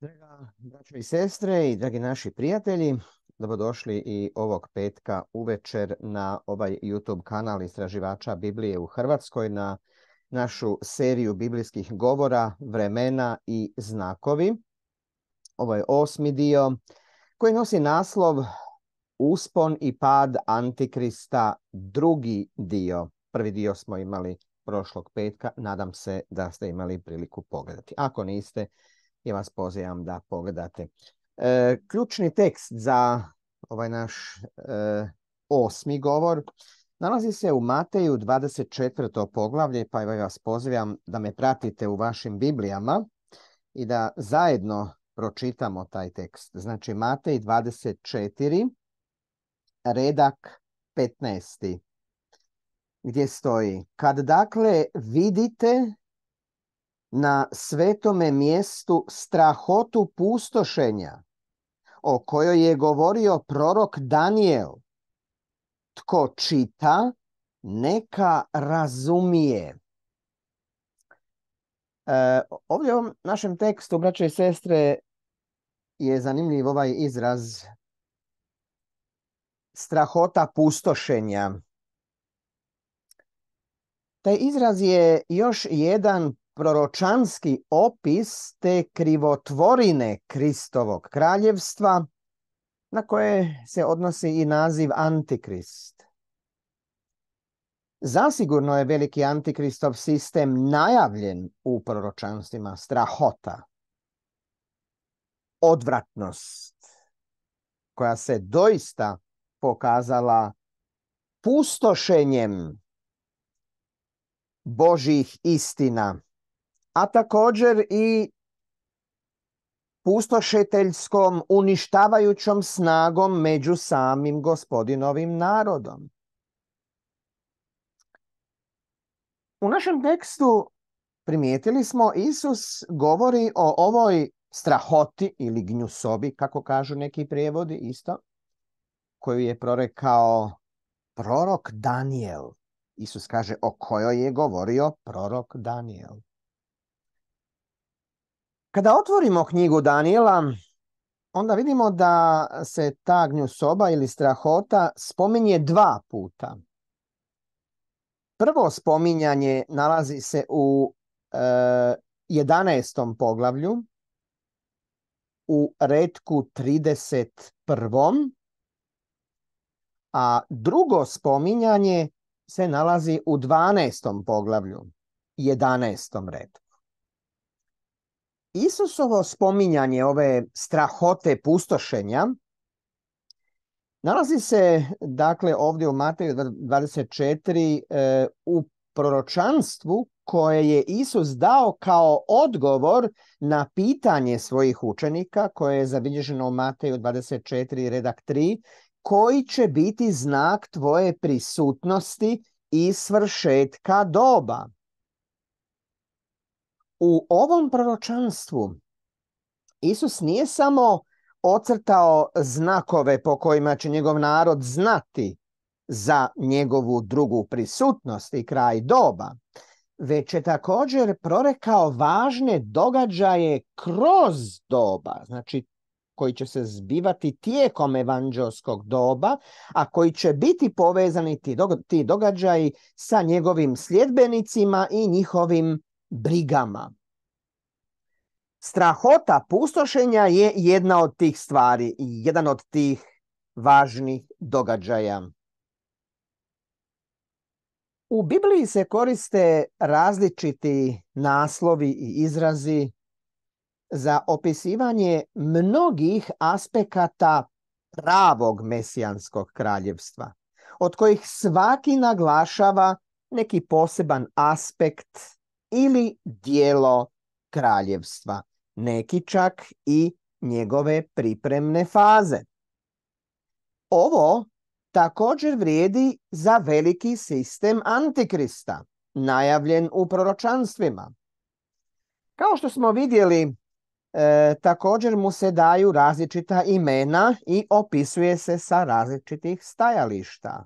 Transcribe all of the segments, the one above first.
Draga braćo i sestre i dragi naši prijatelji, dobrodošli i ovog petka uvečer na ovaj YouTube kanal Istraživača Biblije u Hrvatskoj na našu seriju biblijskih govora, vremena i znakovi. Ovo je osmi dio koji nosi naslov Uspon i pad Antikrista, drugi dio. Prvi dio smo imali prošlog petka, nadam se da ste imali priliku pogledati. Ako niste, ja vas pozivam da pogledate. E, ključni tekst za ovaj naš e, osmi govor nalazi se u Mateju 24. poglavlje, pa vas pozivam da me pratite u vašim Biblijama i da zajedno pročitamo taj tekst. Znači Matej 24, redak 15. Gdje stoji, kad dakle vidite na svetome mjestu strahotu pustošenja o kojoj je govorio prorok Daniel. Tko čita, neka razumije. E, ovdje u ovom našem tekstu, braće i sestre, je zanimljiv ovaj izraz strahota pustošenja. Taj izraz je još jedan proročanski opis te krivotvorine Kristovog kraljevstva na koje se odnosi i naziv Antikrist. Zasigurno je veliki antikristov sistem najavljen u proročanstvima strahota, odvratnost, koja se doista pokazala pustošenjem Božih istina a također i pustošeteljskom uništavajućom snagom među samim gospodinovim narodom. U našem tekstu primijetili smo Isus govori o ovoj strahoti ili gnjusobi, kako kažu neki prijevodi isto, koju je prorekao prorok Daniel. Isus kaže o kojoj je govorio prorok Daniel. Kada otvorimo knjigu Daniela, onda vidimo da se ta gnjusoba ili strahota spominje dva puta. Prvo spominjanje nalazi se u e, 11. poglavlju, u redku 31. A drugo spominjanje se nalazi u 12. poglavlju, 11. redku. Isusovo spominjanje ove strahote pustošenja nalazi se dakle ovdje u Mateju 24 e, u proročanstvu koje je Isus dao kao odgovor na pitanje svojih učenika koje je zabilježeno u Mateju 24 redak 3 koji će biti znak tvoje prisutnosti i svršetka doba. U ovom proročanstvu Isus nije samo ocrtao znakove po kojima će njegov narod znati za njegovu drugu prisutnost i kraj doba, već je također prorekao važne događaje kroz doba, znači koji će se zbivati tijekom evanđelskog doba, a koji će biti povezani ti događaji sa njegovim sljedbenicima i njihovim brigama. Strahota pustošenja je jedna od tih stvari i jedan od tih važnih događaja. U Bibliji se koriste različiti naslovi i izrazi za opisivanje mnogih aspekata pravog mesijanskog kraljevstva, od kojih svaki naglašava neki poseban aspekt ili dijelo kraljevstva, neki čak i njegove pripremne faze. Ovo također vrijedi za veliki sistem Antikrista, najavljen u proročanstvima. Kao što smo vidjeli, e, također mu se daju različita imena i opisuje se sa različitih stajališta.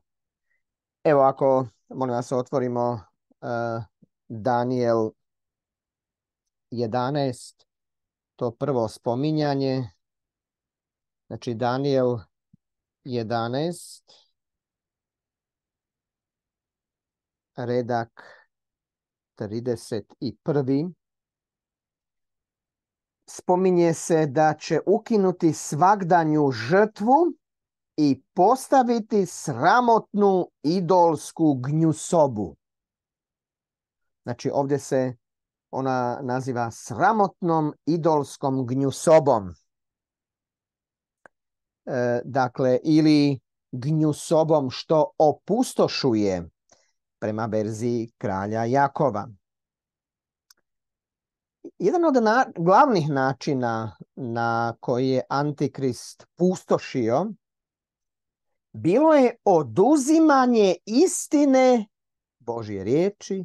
Evo ako, molim vas, otvorimo e, Daniel 11. to prvo spominjanje. Znači Daniel 11, redak 31. Spominje se da će ukinuti svagdanju žrtvu i postaviti sramotnu idolsku gnjusobu. Znači ovdje se ona naziva sramotnom idolskom gnjusobom. E, dakle, ili gnjusobom što opustošuje prema verziji kralja Jakova. Jedan od glavnih načina na koji je Antikrist pustošio bilo je oduzimanje istine Božje riječi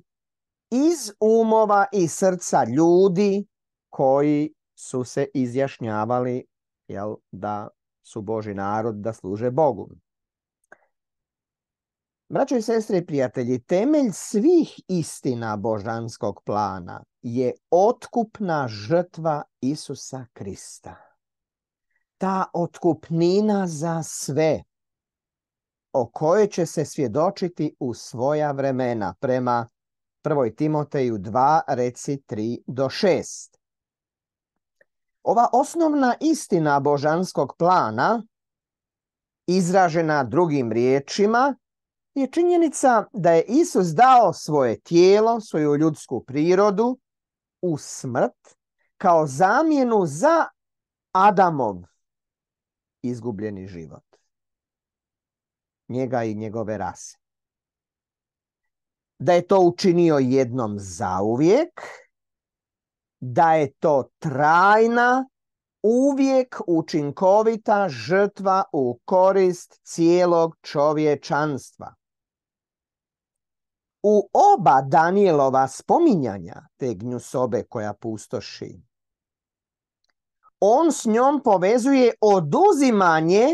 iz umova i srca ljudi koji su se izjašnjavali jel, da su Boži narod, da služe Bogu. Braćo i sestre i prijatelji, temelj svih istina božanskog plana je otkupna žrtva Isusa Krista. Ta otkupnina za sve o kojoj će se svjedočiti u svoja vremena prema 1. Timoteju 2, reci 3 do 6. Ova osnovna istina božanskog plana, izražena drugim riječima, je činjenica da je Isus dao svoje tijelo, svoju ljudsku prirodu u smrt kao zamjenu za Adamov izgubljeni život. Njega i njegove rase da je to učinio jednom zauvijek, da je to trajna, uvijek učinkovita žrtva u korist cijelog čovječanstva. U oba Danielova spominjanja te gnjusobe koja pustoši, on s njom povezuje oduzimanje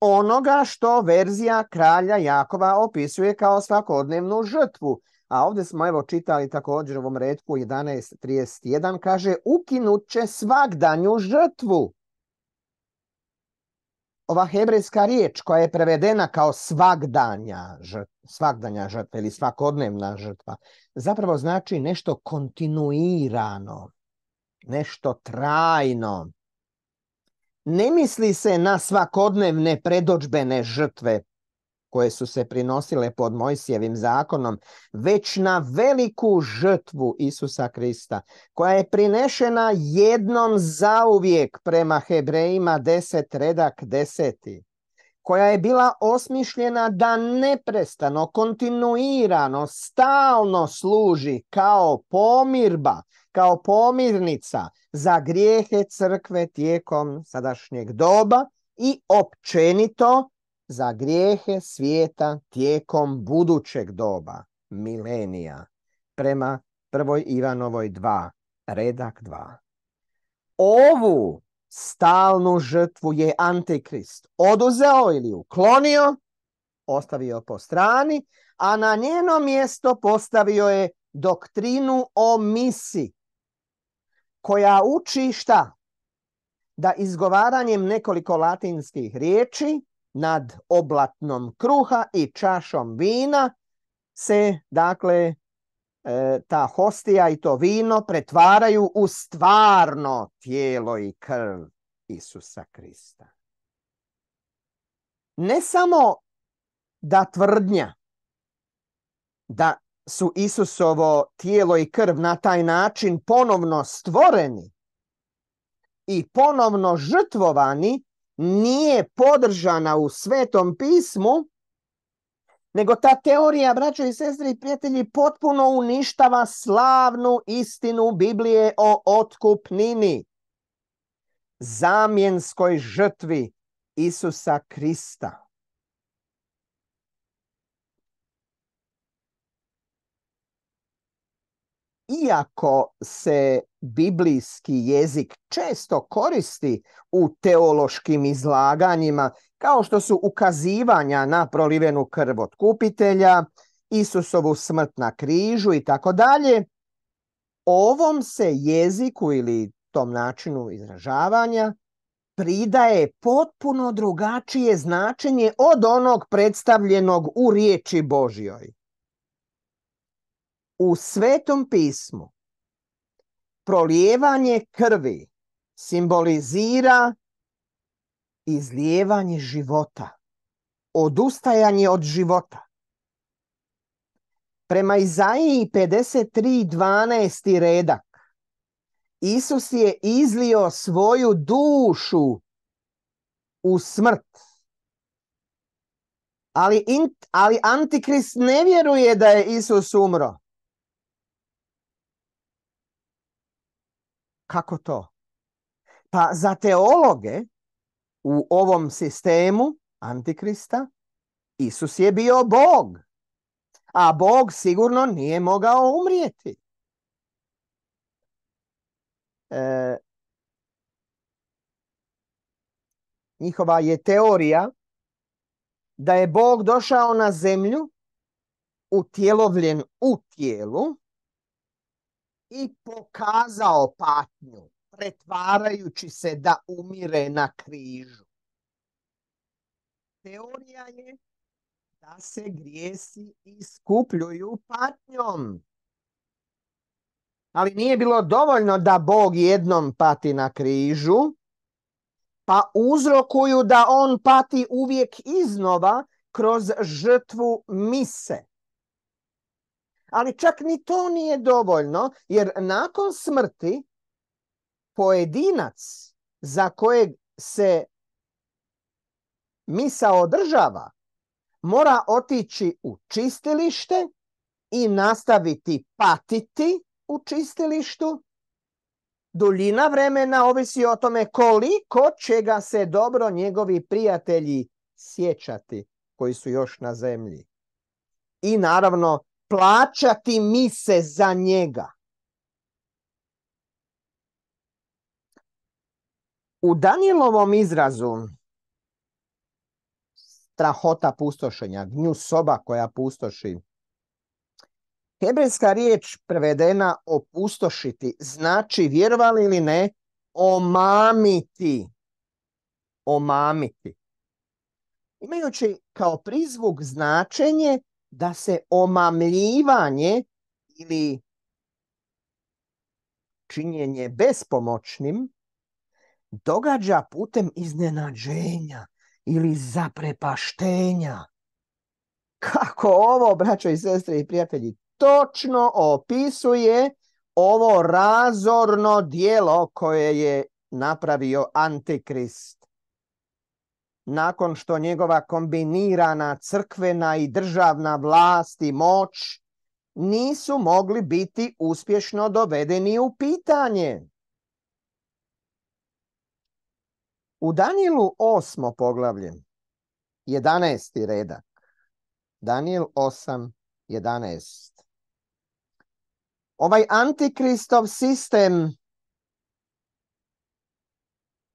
onoga što verzija kralja Jakova opisuje kao svakodnevnu žrtvu. A ovdje smo evo čitali također u ovom redku 11.31 kaže ukinut će svagdanju žrtvu. Ova hebrejska riječ koja je prevedena kao svagdanja žrtva, svagdanja žrtva ili svakodnevna žrtva zapravo znači nešto kontinuirano, nešto trajno ne misli se na svakodnevne predođbene žrtve koje su se prinosile pod Mojsijevim zakonom, već na veliku žrtvu Isusa Krista, koja je prinešena jednom zauvijek prema Hebrejima deset redak deseti, koja je bila osmišljena da neprestano, kontinuirano, stalno služi kao pomirba, kao pomirnica za grijehe crkve tijekom sadašnjeg doba i općenito za grijehe svijeta tijekom budućeg doba, milenija, prema prvoj Ivanovoj 2, redak 2. Ovu stalnu žrtvu je Antikrist oduzeo ili uklonio, ostavio po strani, a na njeno mjesto postavio je doktrinu o misi, koja uči šta? Da izgovaranjem nekoliko latinskih riječi nad oblatnom kruha i čašom vina se, dakle, ta hostija i to vino pretvaraju u stvarno tijelo i krv Isusa Krista. Ne samo da tvrdnja da su Isusovo tijelo i krv na taj način ponovno stvoreni i ponovno žrtvovani nije podržana u svetom pismu, nego ta teorija, braćo i sestre i prijatelji, potpuno uništava slavnu istinu Biblije o otkupnini, zamjenskoj žrtvi Isusa Krista. Iako se biblijski jezik često koristi u teološkim izlaganjima, kao što su ukazivanja na prolivenu krv kupitelja, Isusovu smrt na križu i tako dalje, ovom se jeziku ili tom načinu izražavanja pridaje potpuno drugačije značenje od onog predstavljenog u riječi Božjoj. U Svetom pismu prolijevanje krvi simbolizira izlijevanje života, odustajanje od života. Prema Izaiji 53.12. redak, Isus je izlio svoju dušu u smrt. Ali, ali Antikrist ne vjeruje da je Isus umro. Kako to? Pa za teologe u ovom sistemu Antikrista Isus je bio Bog. A Bog sigurno nije mogao umrijeti. E, njihova je teorija da je Bog došao na zemlju utjelovljen u tijelu i pokazao patnju, pretvarajući se da umire na križu. Teorija je da se grijesi iskupljuju patnjom. Ali nije bilo dovoljno da Bog jednom pati na križu, pa uzrokuju da on pati uvijek iznova kroz žrtvu mise. Ali čak ni to nije dovoljno, jer nakon smrti pojedinac za kojeg se misa održava mora otići u čistilište i nastaviti patiti u čistilištu. Duljina vremena ovisi o tome koliko će ga se dobro njegovi prijatelji sjećati koji su još na zemlji. I naravno plaćati mise za njega. U Danijelovom izrazu strahota pustošenja, gnju soba koja pustoši, hebrejska riječ prevedena opustošiti znači, vjerovali ili ne, omamiti. Omamiti. Imajući kao prizvuk značenje da se omamljivanje ili činjenje bespomoćnim događa putem iznenađenja ili zaprepaštenja. Kako ovo, braćo i sestre i prijatelji, točno opisuje ovo razorno dijelo koje je napravio Antikrist. Nakon što njegova kombinirana crkvena i državna vlast i moć nisu mogli biti uspješno dovedeni u pitanje. U Danielu osmo poglavlje, 11. redak. Daniel 8, 11. Ovaj antikristov sistem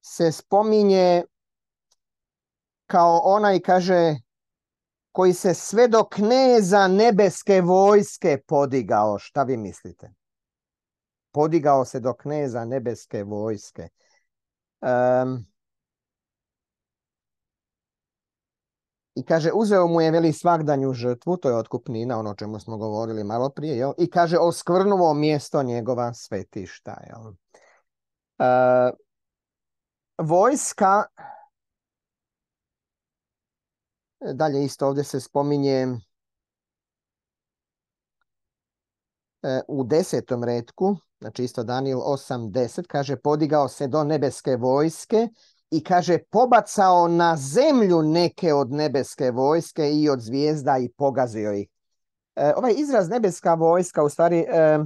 se spominje kao onaj, kaže, koji se sve do kneza nebeske vojske podigao. Šta vi mislite? Podigao se do kneza nebeske vojske. Um, I kaže, uzeo mu je veli svakdanju žrtvu, to je otkupnina, ono o čemu smo govorili malo prije, jel? i kaže, oskvrnuo mjesto njegova svetišta. Jel? E, vojska, dalje isto ovdje se spominje e, u desetom redku, znači isto Daniel 8.10, kaže, podigao se do nebeske vojske i kaže pobacao na zemlju neke od nebeske vojske i od zvijezda i pogazio ih. E, ovaj izraz nebeska vojska u stvari e,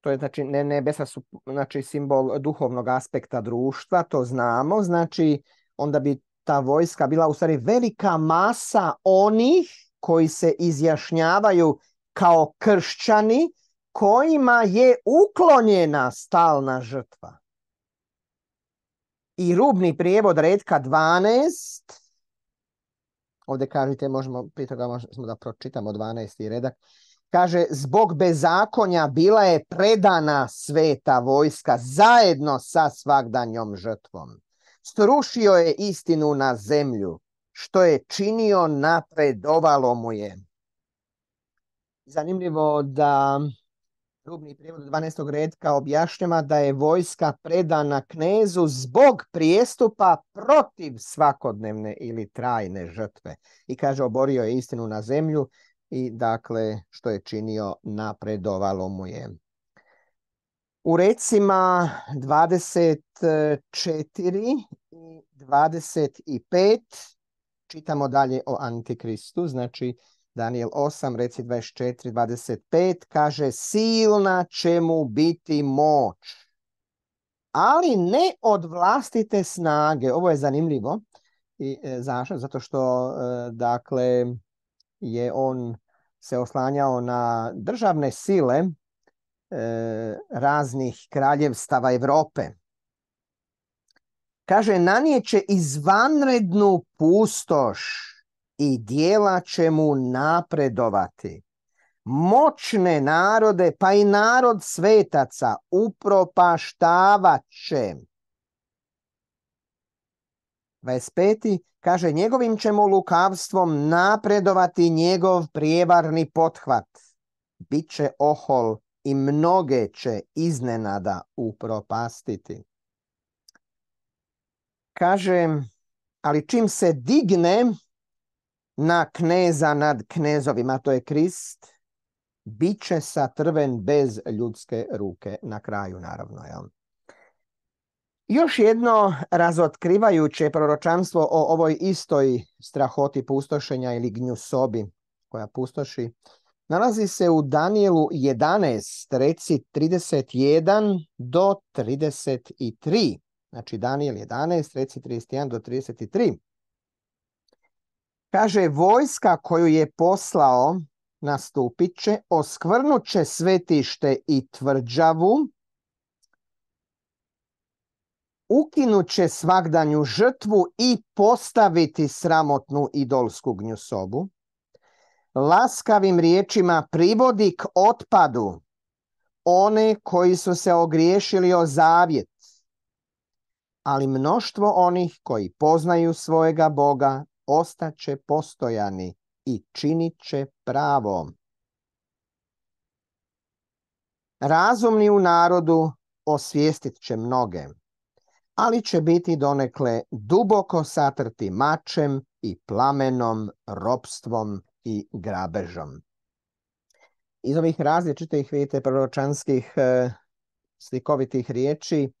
to je znači ne nebesa su znači simbol duhovnog aspekta društva, to znamo, znači onda bi ta vojska bila u stvari velika masa onih koji se izjašnjavaju kao kršćani kojima je uklonjena stalna žrtva i rubni prijevod redka 12. Ovdje kažete, možemo, prije možemo da pročitamo 12. redak. Kaže, zbog bezakonja bila je predana sveta vojska zajedno sa svagdanjom žrtvom. Srušio je istinu na zemlju, što je činio napredovalo mu je. Zanimljivo da rubni prijevod 12. redka objašnjava da je vojska predana knezu zbog prijestupa protiv svakodnevne ili trajne žrtve. I kaže, oborio je istinu na zemlju i dakle što je činio napredovalo mu je. U recima 24 i 25 čitamo dalje o Antikristu, znači Daniel 8, reci 24, 25, kaže silna će mu biti moć, ali ne od vlastite snage. Ovo je zanimljivo. I, e, zašto? Zato što, e, dakle, je on se oslanjao na državne sile raznih kraljevstava Europe. Kaže, nanijeće izvanrednu pustoš i dijela će mu napredovati. Moćne narode, pa i narod svetaca, upropaštavat će. 25. kaže njegovim ćemo lukavstvom napredovati njegov prijevarni pothvat. Biće ohol i mnoge će iznenada upropastiti. Kaže, ali čim se digne na kneza nad knezovima, to je Krist, bit će satrven bez ljudske ruke na kraju, naravno. Jel? Još jedno razotkrivajuće proročanstvo o ovoj istoj strahoti pustošenja ili gnju sobi koja pustoši nalazi se u Danielu 11, reci 31 do 33. Znači Daniel 11, reci 31 do 33. Kaže, vojska koju je poslao nastupit će, oskvrnut će svetište i tvrđavu, ukinut će svagdanju žrtvu i postaviti sramotnu idolsku gnjusobu. Laskavim riječima privodi k otpadu one koji su se ogriješili o zavjet. Ali mnoštvo onih koji poznaju svojega Boga ostaće postojani i činit će pravo. Razumni u narodu osvijestit će mnoge ali će biti donekle duboko satrti mačem i plamenom, ropstvom i grabežom. Iz ovih različitih, vidite, proročanskih e, slikovitih riječi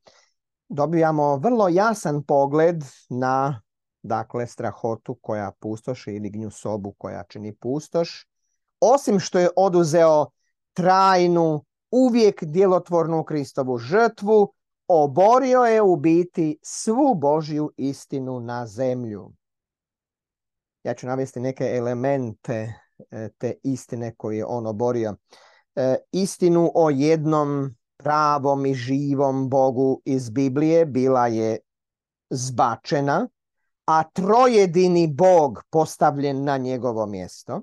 dobijamo vrlo jasan pogled na dakle strahotu koja pustoši ili gnju sobu koja čini pustoš. Osim što je oduzeo trajnu, uvijek djelotvornu Kristovu žrtvu, oborio je u biti svu Božju istinu na zemlju. Ja ću navesti neke elemente e, te istine koje je on oborio. E, istinu o jednom pravom i živom Bogu iz Biblije bila je zbačena, a trojedini Bog postavljen na njegovo mjesto.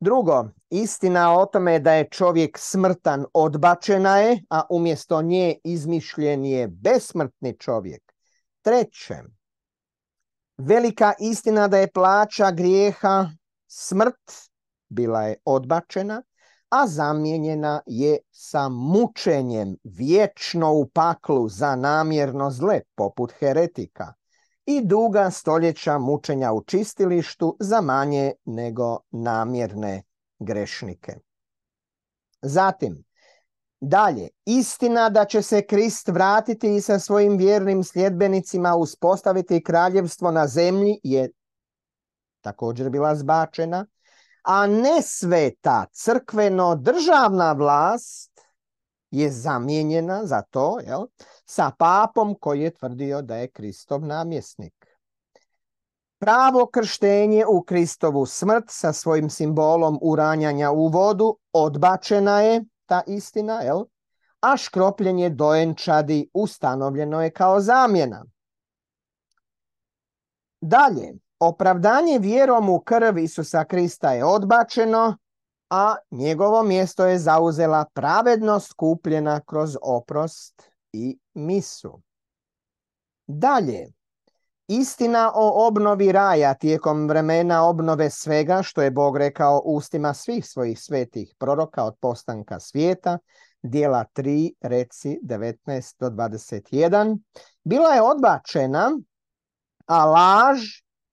Drugo, istina o tome da je čovjek smrtan odbačena je, a umjesto nje izmišljen je besmrtni čovjek. Treće, velika istina da je plaća grijeha smrt bila je odbačena, a zamijenjena je sa mučenjem vječno u paklu za namjerno zle, poput heretika i duga stoljeća mučenja u čistilištu za manje nego namjerne grešnike. Zatim, dalje, istina da će se Krist vratiti i sa svojim vjernim sljedbenicima uspostaviti kraljevstvo na zemlji je također bila zbačena, a ne sveta crkveno-državna vlast je zamijenjena za to jel, sa papom koji je tvrdio da je Kristov namjesnik. Pravo krštenje u Kristovu smrt sa svojim simbolom uranjanja u vodu odbačena je ta istina, jel? a škropljenje dojenčadi ustanovljeno je kao zamjena. Dalje, opravdanje vjerom u krv Isusa Krista je odbačeno, a njegovo mjesto je zauzela pravednost kupljena kroz oprost i misu. Dalje, istina o obnovi raja tijekom vremena obnove svega što je Bog rekao ustima svih svojih svetih proroka od postanka svijeta, dijela 3, reci 19 do 21, bila je odbačena, a laž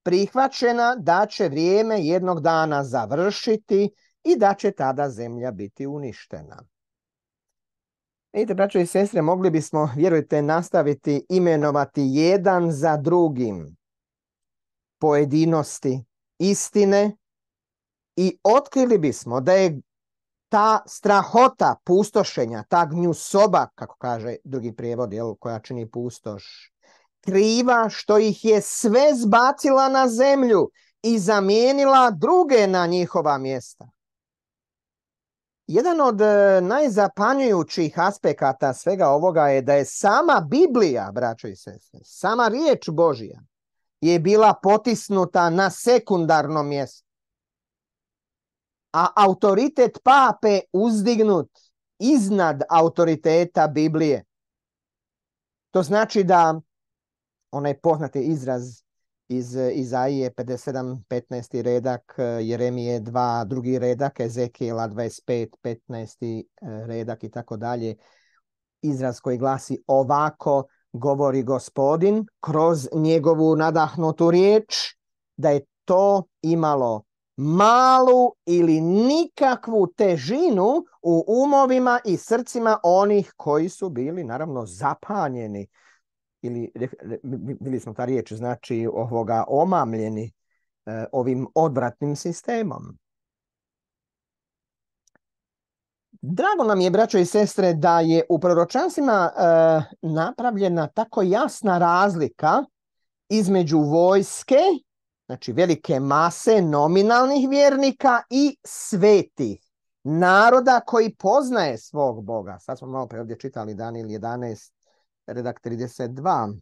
prihvaćena da će vrijeme jednog dana završiti i da će tada zemlja biti uništena. Vidite, braćo i sestre, mogli bismo, vjerujte, nastaviti imenovati jedan za drugim pojedinosti istine i otkrili bismo da je ta strahota pustošenja, ta soba, kako kaže drugi prijevod, jel, koja čini pustoš, kriva što ih je sve zbacila na zemlju i zamijenila druge na njihova mjesta. Jedan od e, najzapanjujućih aspekata svega ovoga je da je sama Biblija, braćo i sestre, sama riječ Božija je bila potisnuta na sekundarno mjesto. A autoritet pape uzdignut iznad autoriteta Biblije. To znači da onaj poznati izraz iz Izaije 57, 15. redak, Jeremije 2, drugi redak, Ezekijela 25, 15. redak i tako dalje. Izraz koji glasi ovako govori gospodin kroz njegovu nadahnutu riječ, da je to imalo malu ili nikakvu težinu u umovima i srcima onih koji su bili naravno zapanjeni ili bili smo ta riječ, znači ovoga omamljeni e, ovim odvratnim sistemom. Drago nam je, braćo i sestre, da je u proročanstvima e, napravljena tako jasna razlika između vojske, znači velike mase nominalnih vjernika i svetih naroda koji poznaje svog Boga. Sad smo malo pre ovdje čitali Danil 11, redak 32.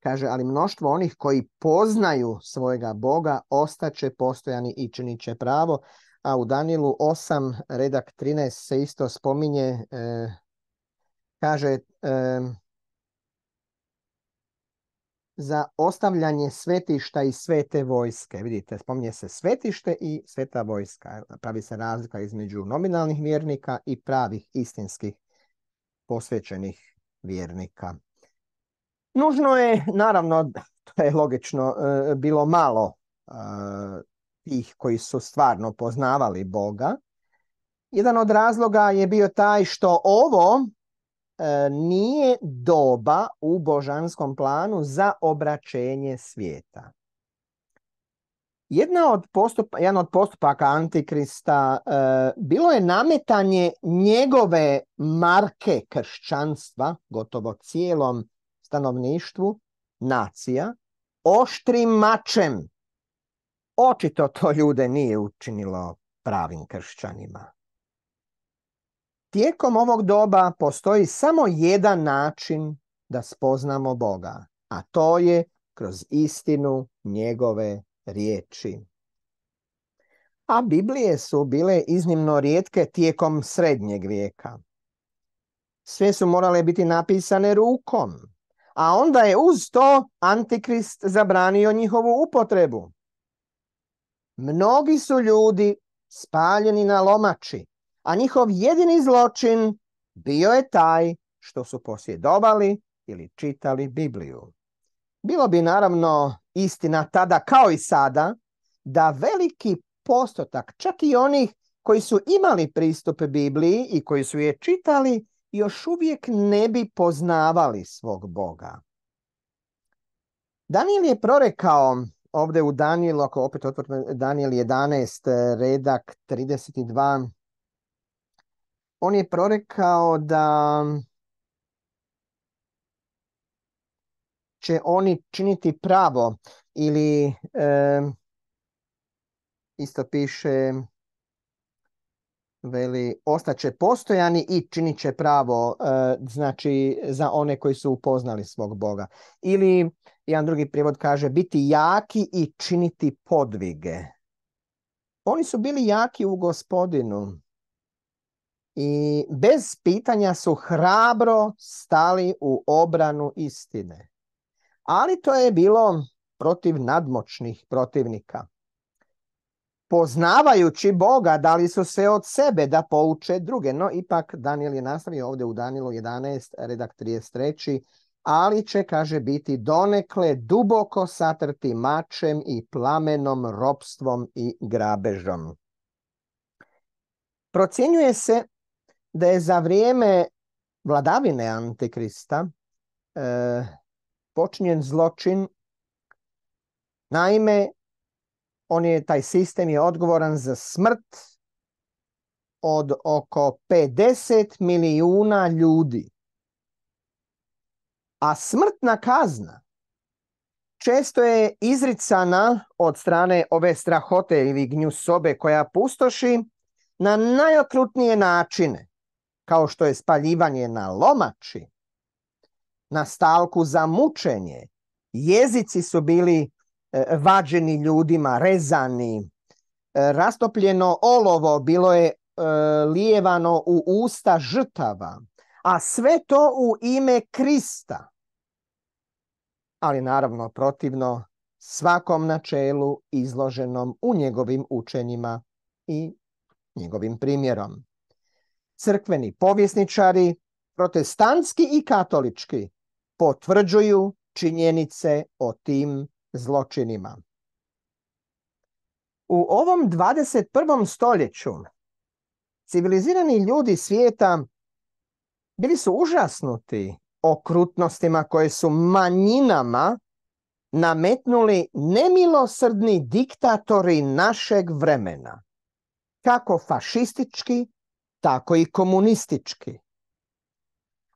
Kaže, ali mnoštvo onih koji poznaju svojega Boga ostaće postojani i činit će pravo. A u Danilu 8, redak 13 se isto spominje, e, kaže, e, za ostavljanje svetišta i svete vojske. Vidite, spominje se svetište i sveta vojska. Pravi se razlika između nominalnih vjernika i pravih istinskih posvećenih vjernika. Nužno je, naravno, to je logično, e, bilo malo e, tih koji su stvarno poznavali Boga. Jedan od razloga je bio taj što ovo e, nije doba u božanskom planu za obraćenje svijeta. Jedna od postupa, jedan od postupaka Antikrista e, bilo je nametanje njegove marke kršćanstva, gotovo cijelom stanovništvu, nacija, oštrim mačem. Očito to ljude nije učinilo pravim kršćanima. Tijekom ovog doba postoji samo jedan način da spoznamo Boga, a to je kroz istinu njegove riječi. A Biblije su bile iznimno rijetke tijekom srednjeg vijeka. Sve su morale biti napisane rukom, a onda je uz to Antikrist zabranio njihovu upotrebu. Mnogi su ljudi spaljeni na lomači, a njihov jedini zločin bio je taj što su posjedovali ili čitali Bibliju. Bilo bi naravno istina tada kao i sada da veliki postotak, čak i onih koji su imali pristup Bibliji i koji su je čitali, još uvijek ne bi poznavali svog Boga. Daniel je prorekao ovdje u Danielu, ako opet otvorimo Daniel 11, redak 32, on je prorekao da će oni činiti pravo ili isto piše veli ostaće postojani i činit će pravo e, znači za one koji su upoznali svog Boga. Ili jedan drugi prijevod kaže biti jaki i činiti podvige. Oni su bili jaki u gospodinu i bez pitanja su hrabro stali u obranu istine. Ali to je bilo protiv nadmoćnih protivnika. Poznavajući Boga, dali su sve od sebe da pouče druge. No, ipak Daniel je nastavio ovdje u Danielu 11, redak 33, ali će, kaže, biti donekle duboko satrti mačem i plamenom, ropstvom i grabežom. Procjenjuje se da je za vrijeme vladavine Antikrista e, počinjen zločin. Naime, on je, taj sistem je odgovoran za smrt od oko 50 milijuna ljudi. A smrtna kazna često je izricana od strane ove strahote ili gnjusobe koja pustoši na najokrutnije načine kao što je spaljivanje na lomači, na stalku za mučenje. Jezici su bili e, vađeni ljudima, rezani, e, rastopljeno olovo bilo je e, lijevano u usta žrtava, a sve to u ime Krista. Ali naravno protivno svakom načelu izloženom u njegovim učenjima i njegovim primjerom crkveni povjesničari, protestantski i katolički, potvrđuju činjenice o tim zločinima. U ovom 21. stoljeću civilizirani ljudi svijeta bili su užasnuti okrutnostima koje su manjinama nametnuli nemilosrdni diktatori našeg vremena, kako fašistički, tako i komunistički.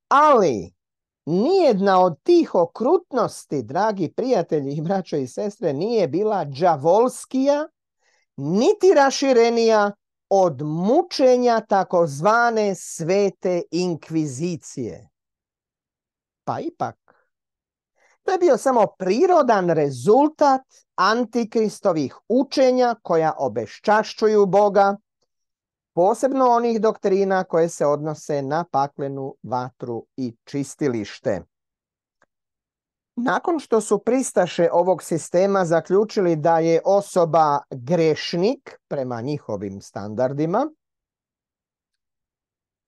Ali nijedna od tih okrutnosti, dragi prijatelji i braćo i sestre, nije bila džavolskija, niti raširenija od mučenja takozvane svete inkvizicije. Pa ipak, to je bio samo prirodan rezultat antikristovih učenja koja obeščašćuju Boga, posebno onih doktrina koje se odnose na paklenu vatru i čistilište. Nakon što su pristaše ovog sistema zaključili da je osoba grešnik prema njihovim standardima,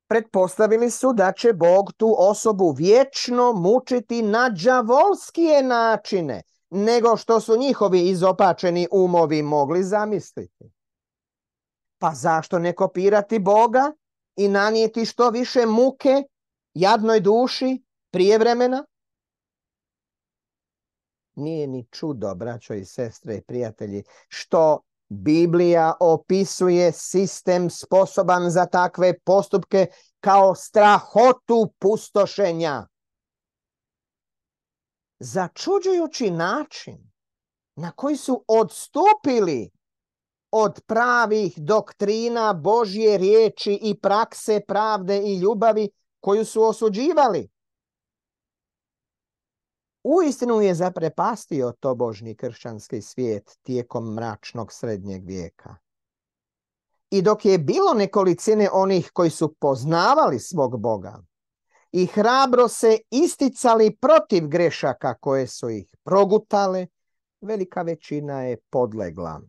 pretpostavili su da će Bog tu osobu vječno mučiti na džavolskije načine, nego što su njihovi izopačeni umovi mogli zamisliti. Pa zašto ne kopirati Boga i nanijeti što više muke jadnoj duši prije vremena? Nije ni čudo, braćo i sestre i prijatelji, što Biblija opisuje sistem sposoban za takve postupke kao strahotu pustošenja. Začuđujući način na koji su odstupili od pravih doktrina Božje riječi i prakse pravde i ljubavi koju su osuđivali. Uistinu je zaprepastio tobožni kršćanski svijet tijekom mračnog srednjeg vijeka. I dok je bilo nekolicine onih koji su poznavali svog Boga i hrabro se isticali protiv grešaka koje su ih progutale, velika većina je podlegla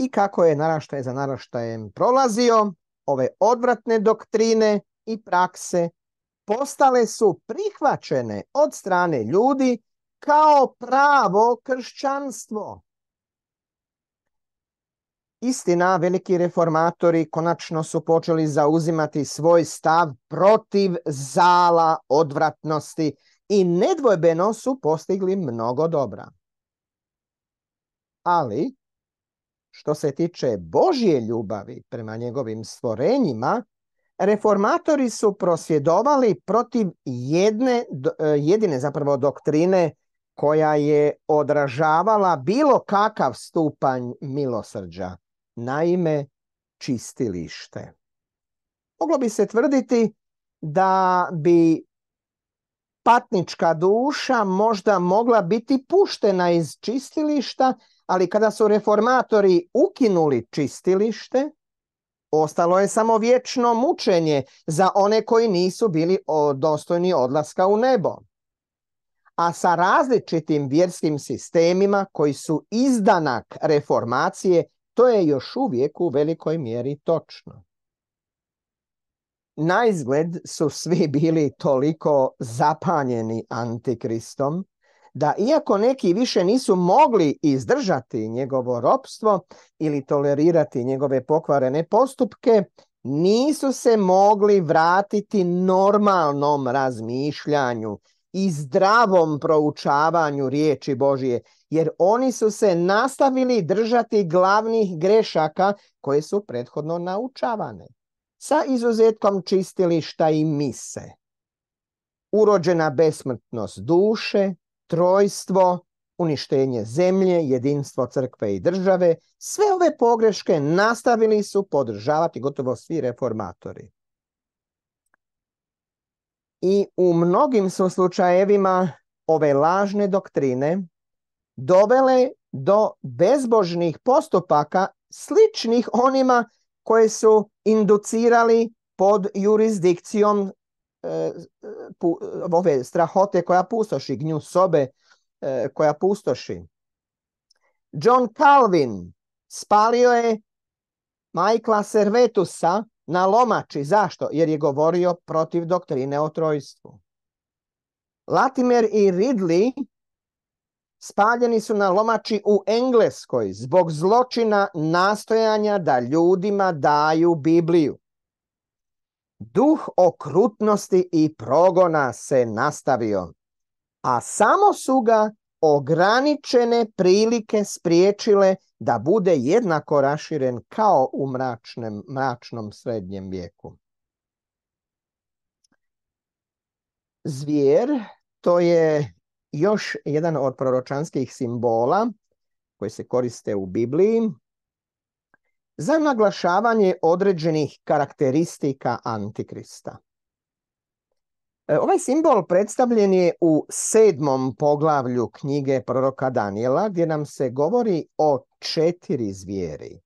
i kako je naraštaj za naraštajem prolazio, ove odvratne doktrine i prakse postale su prihvaćene od strane ljudi kao pravo kršćanstvo. Istina, veliki reformatori konačno su počeli zauzimati svoj stav protiv zala odvratnosti i nedvojbeno su postigli mnogo dobra. Ali, što se tiče Božje ljubavi prema njegovim stvorenjima, reformatori su prosvjedovali protiv jedne, e, jedine zapravo doktrine koja je odražavala bilo kakav stupanj milosrđa, naime čistilište. Moglo bi se tvrditi da bi patnička duša možda mogla biti puštena iz čistilišta Ali kada su reformatori ukinuli čistilište, ostalo je samo vječno mučenje za one koji nisu bili dostojni odlaska u nebo. A sa različitim vjerskim sistemima koji su izdanak reformacije, to je još uvijek u velikoj mjeri točno. Na izgled su svi bili toliko zapanjeni antikristom, da iako neki više nisu mogli izdržati njegovo ropstvo ili tolerirati njegove pokvarene postupke, nisu se mogli vratiti normalnom razmišljanju i zdravom proučavanju riječi Božije, jer oni su se nastavili držati glavnih grešaka koje su prethodno naučavane, sa izuzetkom čistilišta i mise. Urođena besmrtnost duše, trojstvo, uništenje zemlje, jedinstvo crkve i države, sve ove pogreške nastavili su podržavati gotovo svi reformatori. I u mnogim su slučajevima ove lažne doktrine dovele do bezbožnih postupaka sličnih onima koje su inducirali pod jurisdikcijom E, ove strahote koja pustoši, gnju sobe e, koja pustoši. John Calvin spalio je Majkla Servetusa na lomači. Zašto? Jer je govorio protiv doktrine o trojstvu. Latimer i Ridley spaljeni su na lomači u Engleskoj zbog zločina nastojanja da ljudima daju Bibliju. Duh okrutnosti i progona se nastavio, a samo su ga ograničene prilike spriječile da bude jednako raširen kao u mračnem, mračnom srednjem vijeku. Zvijer, to je još jedan od proročanskih simbola koji se koriste u Bibliji za naglašavanje određenih karakteristika Antikrista. E, ovaj simbol predstavljen je u sedmom poglavlju knjige proroka Daniela gdje nam se govori o četiri zvijeri,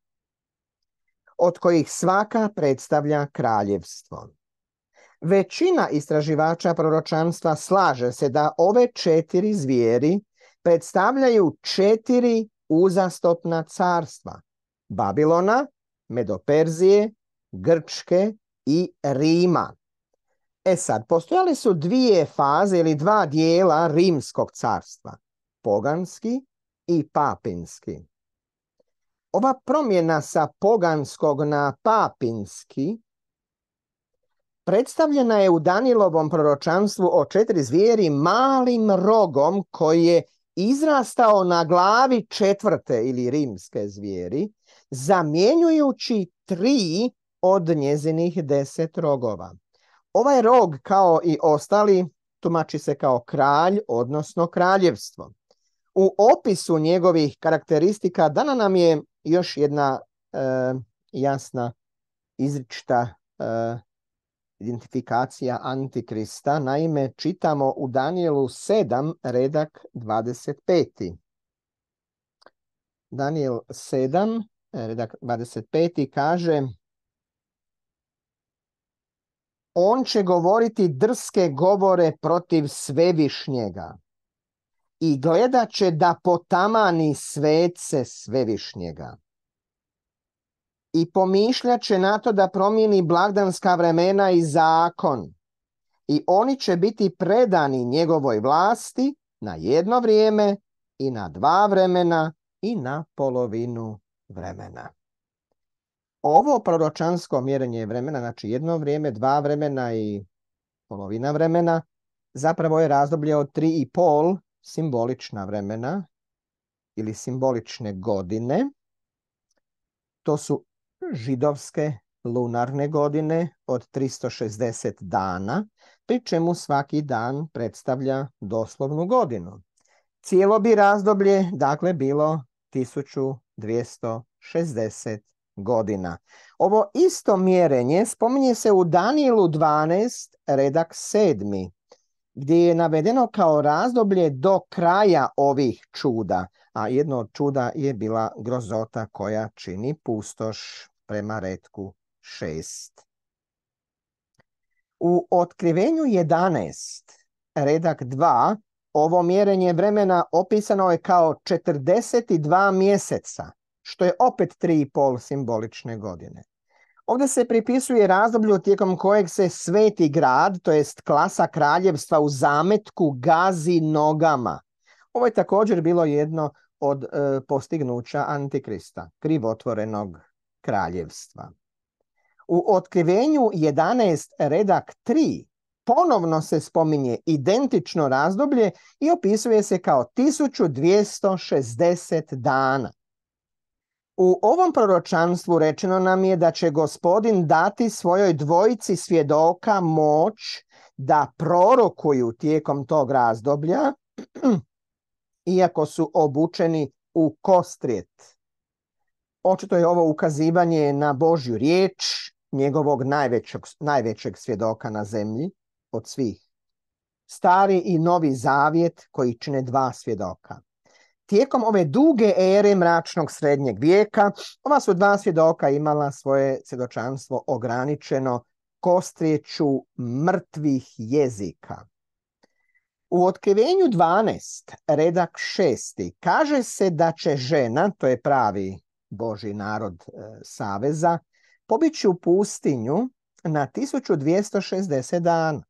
od kojih svaka predstavlja kraljevstvo. Većina istraživača proročanstva slaže se da ove četiri zvijeri predstavljaju četiri uzastopna carstva – Babilona, Medoperzije, Grčke i Rima. E sad, postojale su dvije faze ili dva dijela rimskog carstva, poganski i papinski. Ova promjena sa poganskog na papinski predstavljena je u Danilovom proročanstvu o četiri zvijeri malim rogom koji je izrastao na glavi četvrte ili rimske zvijeri zamjenjujući tri od njezinih deset rogova. Ovaj rog, kao i ostali, tumači se kao kralj, odnosno kraljevstvo. U opisu njegovih karakteristika dana nam je još jedna e, jasna izričita e, identifikacija antikrista. Naime, čitamo u Danielu 7, redak 25. Daniel 7, redak 25. kaže On će govoriti drske govore protiv svevišnjega i gledat će da potamani svece svevišnjega. I pomišljat će na to da promijeni blagdanska vremena i zakon. I oni će biti predani njegovoj vlasti na jedno vrijeme i na dva vremena i na polovinu vremena. Ovo proročansko mjerenje vremena, znači jedno vrijeme, dva vremena i polovina vremena, zapravo je razdoblje od tri i pol simbolična vremena ili simbolične godine. To su židovske lunarne godine od 360 dana, pri čemu svaki dan predstavlja doslovnu godinu. Cijelo bi razdoblje, dakle, bilo 1260 godina. Ovo isto mjerenje spominje se u Danielu 12, redak 7. gdje je navedeno kao razdoblje do kraja ovih čuda, a jedno od čuda je bila grozota koja čini pustoš prema redku šest. U otkrivenju 11, redak 2, ovo mjerenje vremena opisano je kao 42 mjeseca, što je opet 3,5 simbolične godine. Ovdje se pripisuje razdoblju tijekom kojeg se sveti grad, to jest klasa kraljevstva u zametku, gazi nogama. Ovo je također bilo jedno od e, postignuća Antikrista, krivotvorenog kraljevstva. U otkrivenju 11 redak 3 ponovno se spominje identično razdoblje i opisuje se kao 1260 dana. U ovom proročanstvu rečeno nam je da će gospodin dati svojoj dvojici svjedoka moć da prorokuju tijekom tog razdoblja, iako su obučeni u kostrijet. Očito je ovo ukazivanje na Božju riječ, njegovog najvećeg, najvećeg svjedoka na zemlji od svih. Stari i novi zavjet koji čine dva svjedoka. Tijekom ove duge ere mračnog srednjeg vijeka, ova su dva svjedoka imala svoje svjedočanstvo ograničeno kostrijeću mrtvih jezika. U otkrivenju 12, redak 6, kaže se da će žena, to je pravi Boži narod e, Saveza, pobići u pustinju na 1260 dana.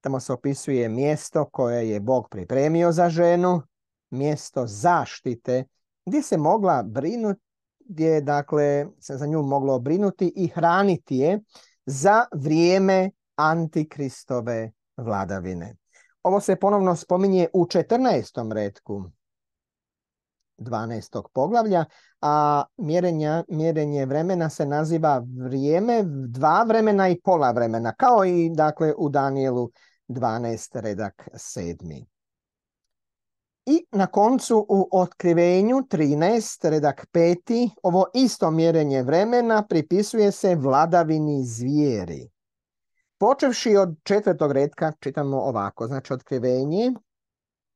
Tamo se opisuje mjesto koje je Bog pripremio za ženu, mjesto zaštite, gdje se mogla brinuti, gdje dakle se za nju moglo brinuti i hraniti je za vrijeme antikristove vladavine. Ovo se ponovno spominje u 14. redku 12. poglavlja, a mjerenja, mjerenje vremena se naziva vrijeme dva vremena i pola vremena, kao i dakle u Danielu 12 redak 7. I na koncu u otkrivenju 13 redak 5. ovo isto mjerenje vremena pripisuje se vladavini zvijeri. Počevši od četvrtog redka čitamo ovako, znači otkrivenje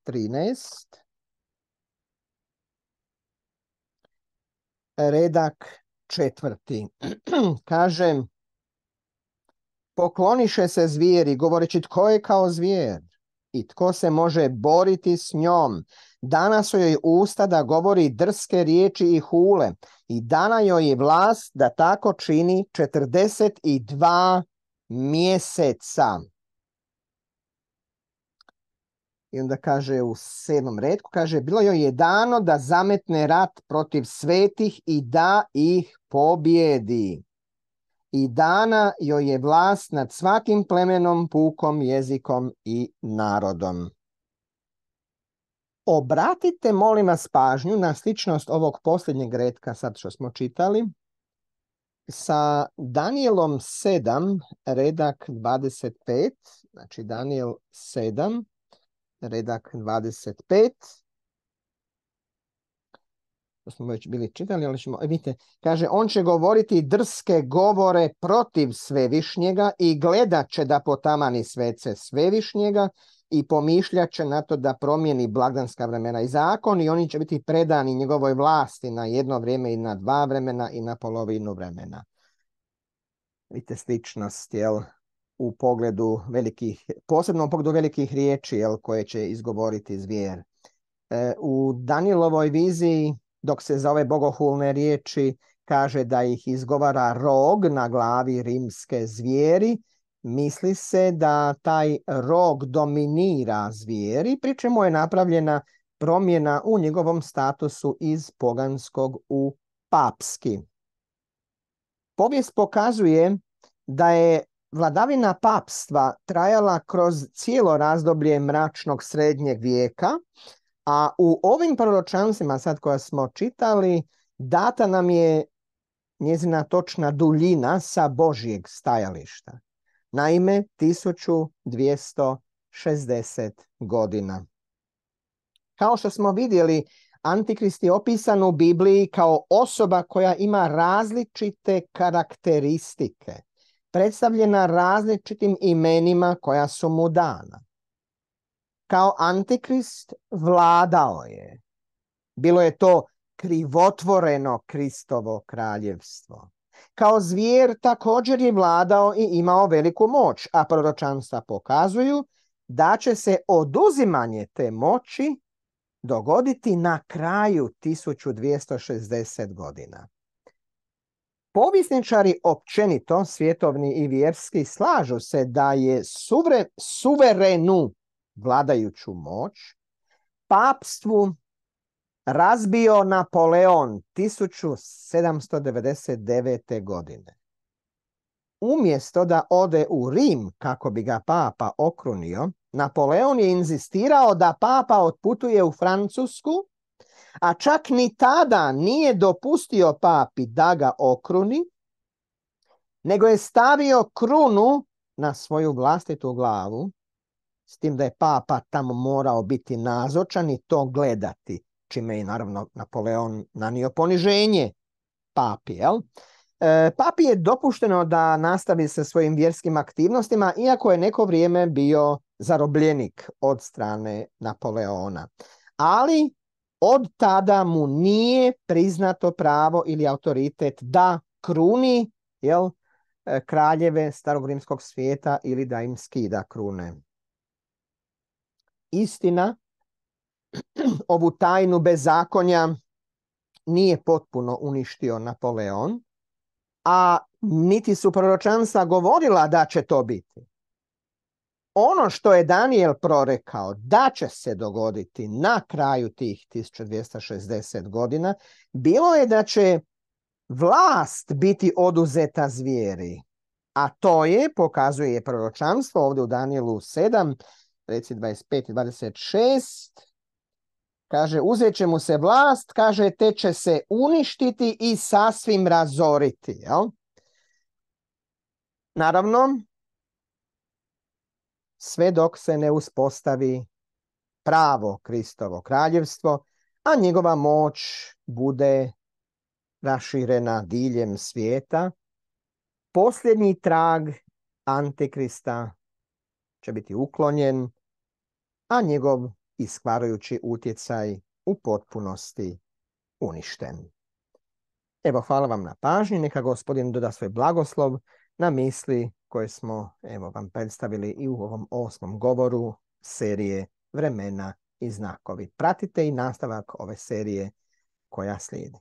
13 redak četvrti. Kažem, Pokloniše se zvijeri, govoreći tko je kao zvijer i tko se može boriti s njom. Dana su joj usta da govori drske riječi i hule i dana joj je vlast da tako čini 42 mjeseca. I onda kaže u sedmom redku, kaže, bilo joj je dano da zametne rat protiv svetih i da ih pobjedi i dana joj je vlast nad svakim plemenom, pukom, jezikom i narodom. Obratite, molim vas, pažnju na sličnost ovog posljednjeg redka, sad što smo čitali, sa Danielom 7, redak 25, znači Daniel 7, redak 25, to smo već bili čitali, ali ćemo, vidite, kaže, on će govoriti drske govore protiv svevišnjega i gledat će da potamani svece svevišnjega i pomišljat će na to da promijeni blagdanska vremena i zakon i oni će biti predani njegovoj vlasti na jedno vrijeme i na dva vremena i na polovinu vremena. Vidite sličnost, jel, u pogledu velikih, posebno u pogledu velikih riječi, jel, koje će izgovoriti zvijer. E, u Danilovoj viziji dok se za ove bogohulne riječi kaže da ih izgovara rog na glavi rimske zvijeri, misli se da taj rog dominira zvijeri, pri čemu je napravljena promjena u njegovom statusu iz poganskog u papski. Povijest pokazuje da je vladavina papstva trajala kroz cijelo razdoblje mračnog srednjeg vijeka, a u ovim proročanstvima sad koja smo čitali, data nam je njezina točna duljina sa Božjeg stajališta. Naime, 1260 godina. Kao što smo vidjeli, Antikrist je opisan u Bibliji kao osoba koja ima različite karakteristike. predstavljena različitim imenima koja su mu dana. Kao antikrist vladao je. Bilo je to krivotvoreno Kristovo kraljevstvo. Kao zvijer također je vladao i imao veliku moć, a proročanstva pokazuju da će se oduzimanje te moći dogoditi na kraju 1260 godina. Povisničari općenito, svjetovni i vjerski, slažu se da je suverenu vladajuću moć papstvu razbio Napoleon 1799. godine. Umjesto da ode u Rim kako bi ga papa okrunio, Napoleon je inzistirao da papa otputuje u Francusku, a čak ni tada nije dopustio papi da ga okruni, nego je stavio krunu na svoju vlastitu glavu, s tim da je papa tamo morao biti nazočan i to gledati čime je naravno Napoleon nanio poniženje papi. Jel? E, papi je dopušteno da nastavi sa svojim vjerskim aktivnostima, iako je neko vrijeme bio zarobljenik od strane Napoleona. Ali od tada mu nije priznato pravo ili autoritet da kruni jel, e, kraljeve starog rimskog svijeta ili da im skida krune. Istina ovu tajnu bezakonja nije potpuno uništio Napoleon, a niti su proročanstva govorila da će to biti. Ono što je Daniel prorekao da će se dogoditi na kraju tih 1260 godina, bilo je da će vlast biti oduzeta zvijeri. A to je, pokazuje proročanstvo ovdje u Danielu 7, reci 25 i 26, Kaže, uzet će mu se vlast, kaže, te će se uništiti i sasvim razoriti. Jel? Naravno, sve dok se ne uspostavi pravo Kristovo kraljevstvo, a njegova moć bude raširena diljem svijeta, posljednji trag Antikrista će biti uklonjen, a njegov iskvarujući utjecaj u potpunosti uništen. Evo, hvala vam na pažnji. Neka gospodin doda svoj blagoslov na misli koje smo evo, vam predstavili i u ovom osmom govoru serije Vremena i znakovi. Pratite i nastavak ove serije koja slijedi.